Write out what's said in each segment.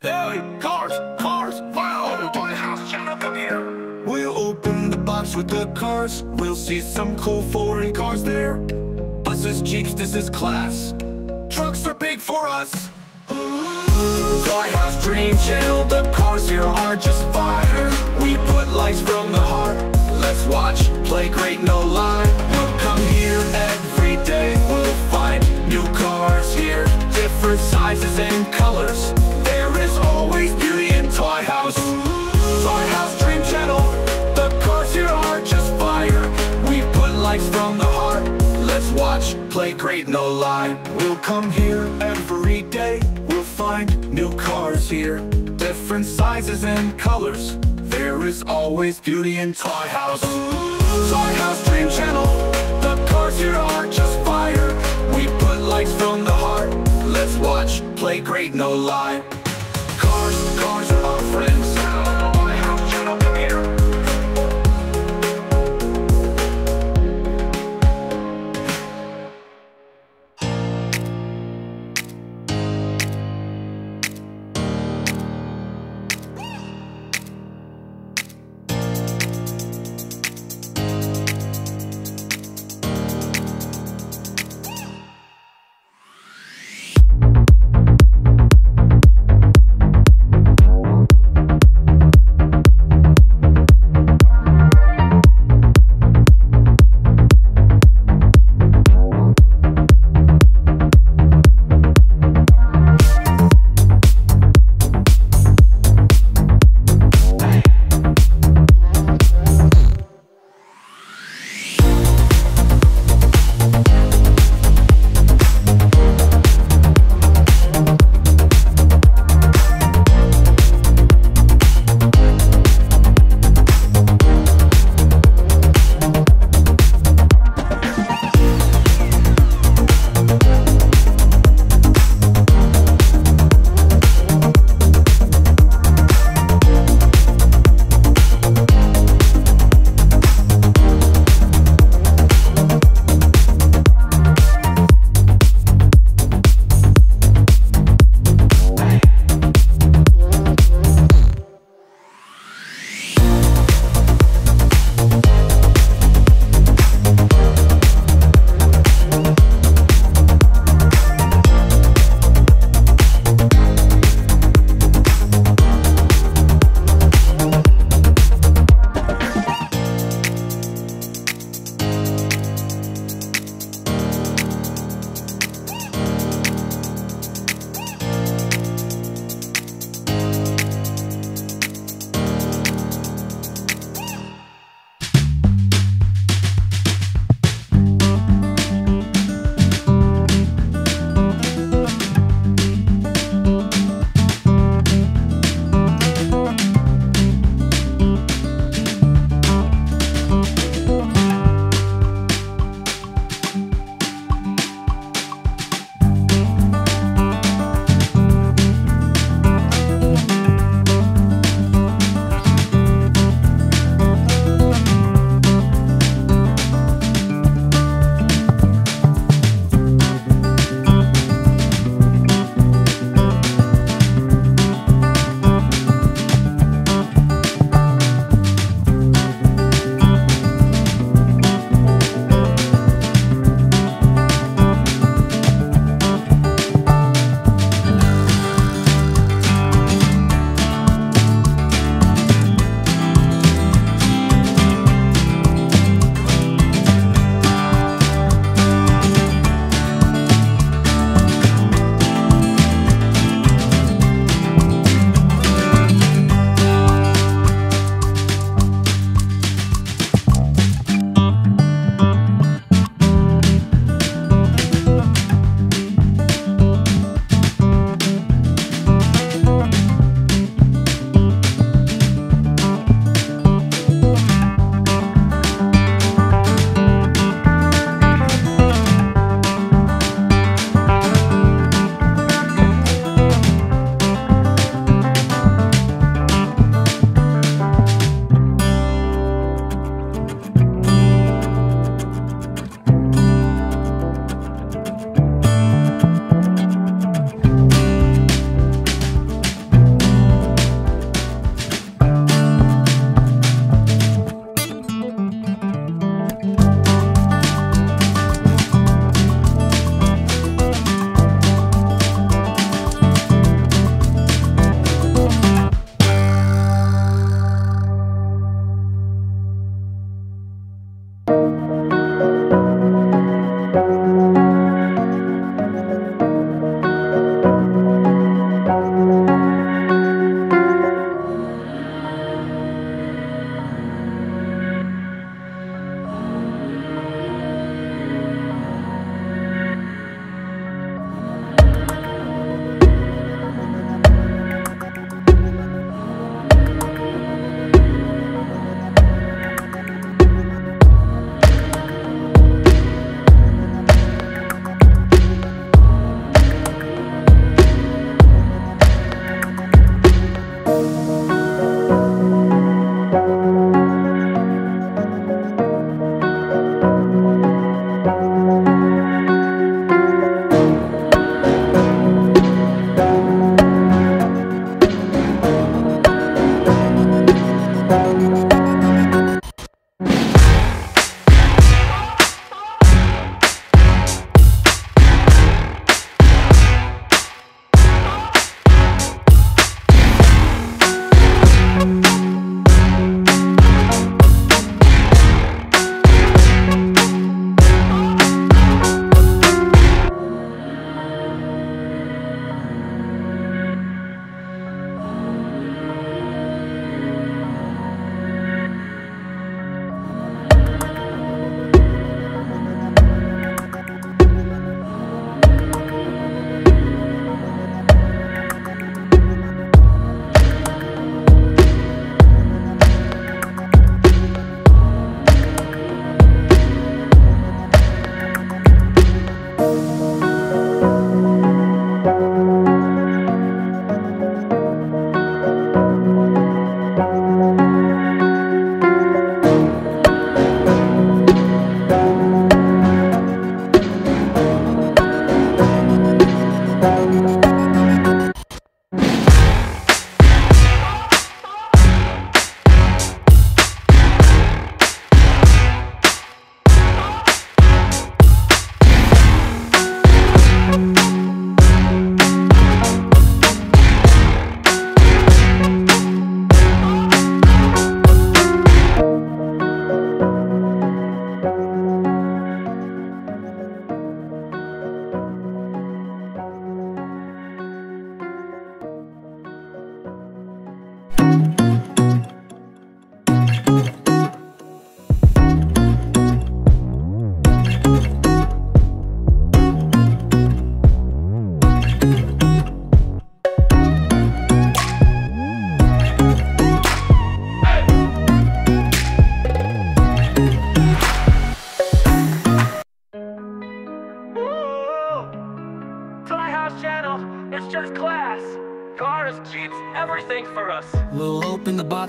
Hey, cars, cars, wow, toy house, shut up in here. We'll open the box with the cars. We'll see some cool foreign cars there. Buses, jeeps, this is class. Trucks are big for us. Toy House Dream Channel, the cars here are just fire. We put lights from the heart. Let's watch, play great, no lie. We'll come here every day. We'll find new cars here, different sizes and colors. From. Let's watch, play great, no lie. We'll come here every day. We'll find new cars here, different sizes and colors. There is always beauty in Toy House. Toy House Dream Channel, the cars here are just fire. We put lights from the heart. Let's watch, play great, no lie. Cars, cars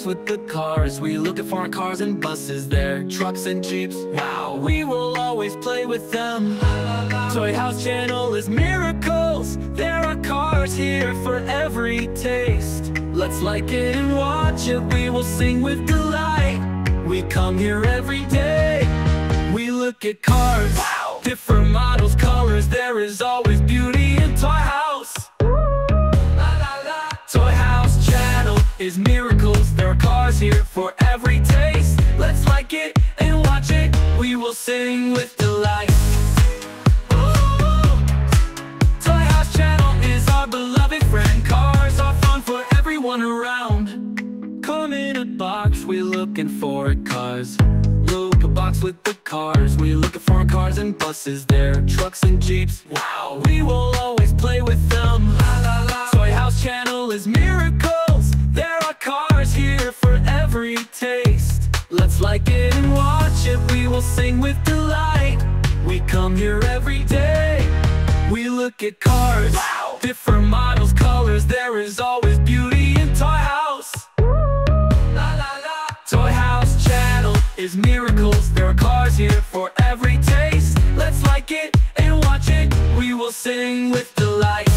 with the cars. We look at foreign cars and buses there, trucks and jeeps. Wow, we will always play with them. Toy House Channel is miracles. There are cars here for every taste. Let's like it and watch it. We will sing with delight. We come here every day. We look at cars, wow. different models, colors. There is always beauty here for every taste. Let's like it and watch it. We will sing with delight. Toy House Channel is our beloved friend. Cars are fun for everyone around. Come in a box, we're looking for cars. Look a box with the cars. We're looking for cars and buses there, trucks and jeeps. Wow, we will always play with them. La la la. Toy House Channel is miracles taste. Let's like it and watch it, we will sing with delight. We come here every day. We look at cars, wow. different models, colors. There is always beauty in Toy House. La, la, la. Toy House Channel is miracles. There are cars here for every taste. Let's like it and watch it, we will sing with delight.